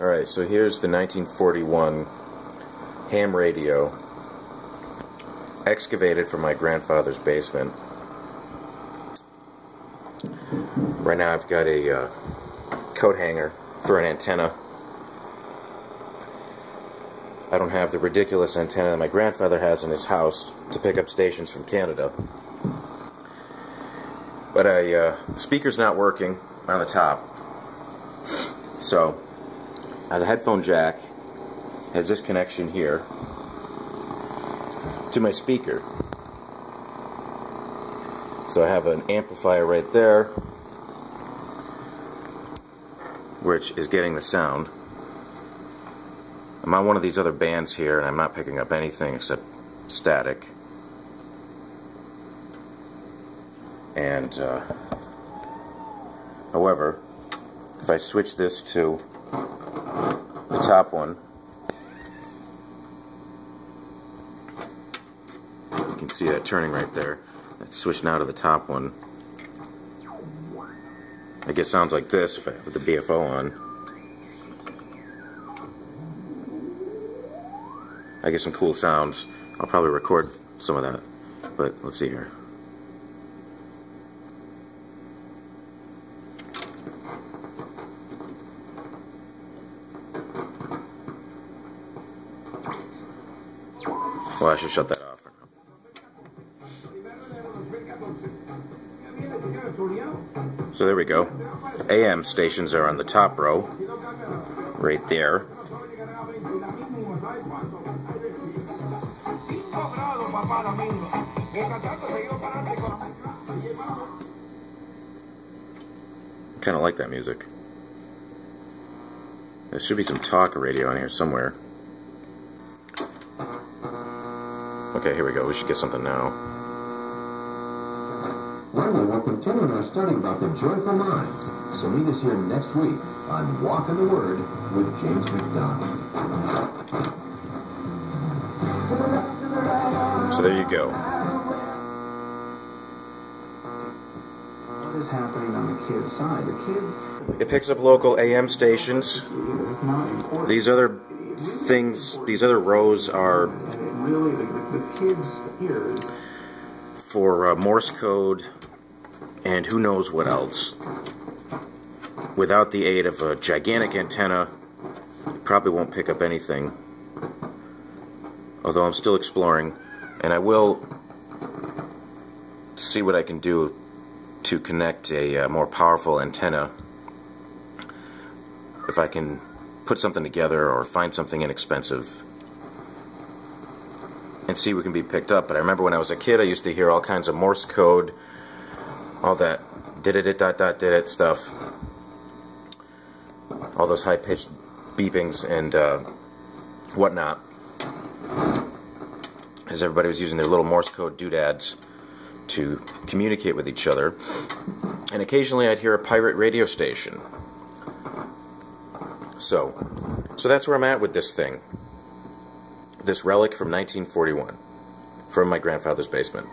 Alright, so here's the 1941 ham radio excavated from my grandfather's basement. Right now I've got a uh, coat hanger for an antenna. I don't have the ridiculous antenna that my grandfather has in his house to pick up stations from Canada. But a uh, speaker's not working on the top. So, uh, the headphone jack has this connection here to my speaker. So I have an amplifier right there, which is getting the sound. I'm on one of these other bands here, and I'm not picking up anything except static. And, uh, however, if I switch this to top one, you can see that turning right there. Let's switch now to the top one. I guess sounds like this if I put the BFO on. I get some cool sounds. I'll probably record some of that. But let's see here. I should shut that off. So there we go. AM stations are on the top row, right there. Kind of like that music. There should be some talk radio in here somewhere. Okay, here we go. We should get something now. Well, we're continuing our study about the joyful mind. So meet us here next week on Walk in the Word with James MacDonald. So there you go. What is happening on the kid's side? The kid It picks up local AM stations. is not important. These other things, these other rows are for uh, Morse code and who knows what else. Without the aid of a gigantic antenna, it probably won't pick up anything. Although I'm still exploring, and I will see what I can do to connect a uh, more powerful antenna. If I can put something together or find something inexpensive and see what can be picked up. But I remember when I was a kid, I used to hear all kinds of Morse code, all that did it dot dot did it stuff, all those high pitched beepings and uh, whatnot, as everybody was using their little Morse code doodads to communicate with each other. And occasionally I'd hear a pirate radio station. So, so that's where I'm at with this thing this relic from 1941 from my grandfather's basement.